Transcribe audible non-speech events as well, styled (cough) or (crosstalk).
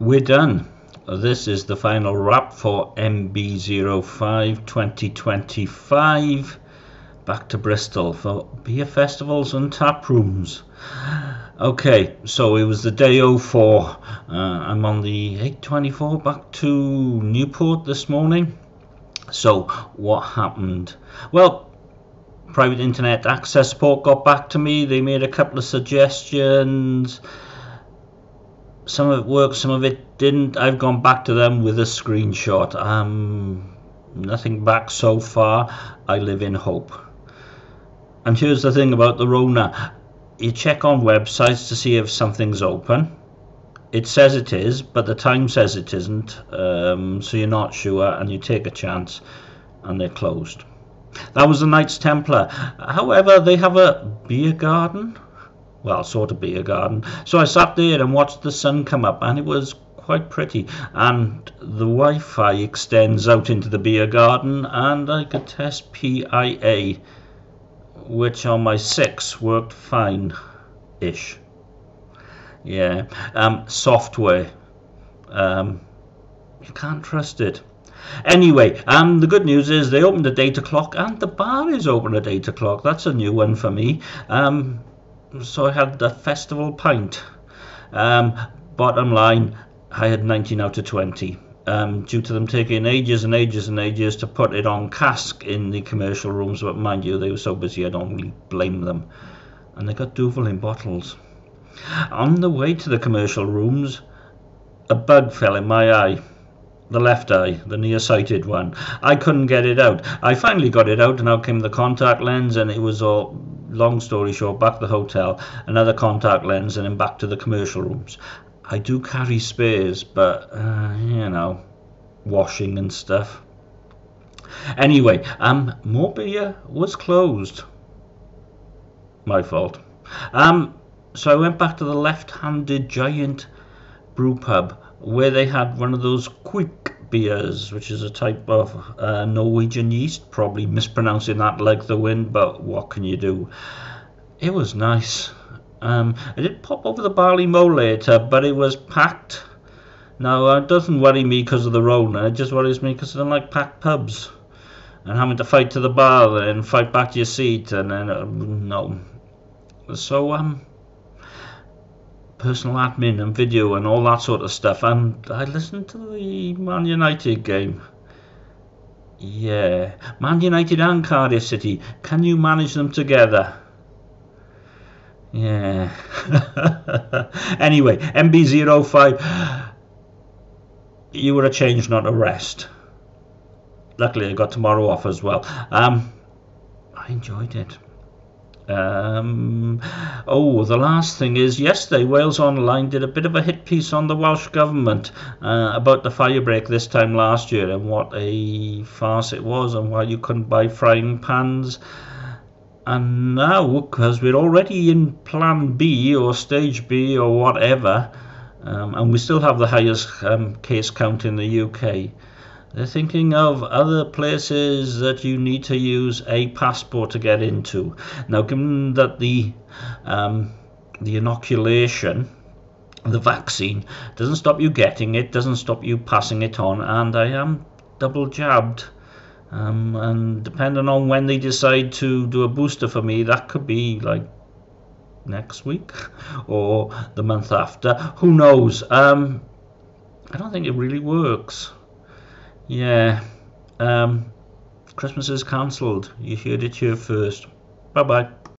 we're done. This is the final wrap for MB05 2025. Back to Bristol for beer festivals and tap rooms. Okay, so it was the day 04. Uh, I'm on the 824 back to Newport this morning. So, what happened? Well, private internet access support got back to me. They made a couple of suggestions some of it worked, some of it didn't. I've gone back to them with a screenshot. Um, nothing back so far. I live in hope. And here's the thing about the Rona. You check on websites to see if something's open. It says it is, but the time says it isn't. Um, so you're not sure, and you take a chance, and they're closed. That was the Knights Templar. However, they have a beer garden well, sort of beer garden. So I sat there and watched the sun come up, and it was quite pretty. And the Wi-Fi extends out into the beer garden, and I could test PIA, which on my six worked fine-ish. Yeah, um, software. Um, you can't trust it. Anyway, um, the good news is they opened at 8 o'clock and the bar is open at 8 o'clock. That's a new one for me. Um, so I had the festival pint. Um, bottom line, I had 19 out of 20. Um, due to them taking ages and ages and ages to put it on cask in the commercial rooms, but mind you, they were so busy I don't really blame them. And they got Duvel in bottles. On the way to the commercial rooms, a bug fell in my eye. The left eye, the nearsighted one. I couldn't get it out. I finally got it out, and out came the contact lens, and it was all long story short, back to the hotel, another contact lens, and then back to the commercial rooms. I do carry spares, but uh, you know, washing and stuff. Anyway, um, Moor Beer was closed. My fault. Um, so I went back to the left-handed giant brew pub where they had one of those Kveik beers, which is a type of uh, Norwegian yeast. Probably mispronouncing that like the wind, but what can you do? It was nice. Um, I did pop over the Barley Mow later, but it was packed. Now, it doesn't worry me because of the Rona, it just worries me because I don't like packed pubs. And having to fight to the bar and fight back to your seat, and then, uh, no. So, um, personal admin and video and all that sort of stuff. And I listened to the Man United game. Yeah, Man United and Cardiff City. Can you manage them together? Yeah. (laughs) anyway, MB05. You were a change, not a rest. Luckily, I got tomorrow off as well. Um, I enjoyed it. Um, oh, the last thing is yesterday Wales Online did a bit of a hit piece on the Welsh Government uh, about the firebreak this time last year and what a farce it was and why you couldn't buy frying pans. And now, because we're already in Plan B or Stage B or whatever, um, and we still have the highest um, case count in the UK they're thinking of other places that you need to use a passport to get into. Now, given that the um, the inoculation, the vaccine, doesn't stop you getting it, doesn't stop you passing it on, and I am double jabbed. Um, and depending on when they decide to do a booster for me, that could be like next week (laughs) or the month after. Who knows? Um, I don't think it really works. Yeah. Um, Christmas is cancelled. You heard it here first. Bye bye.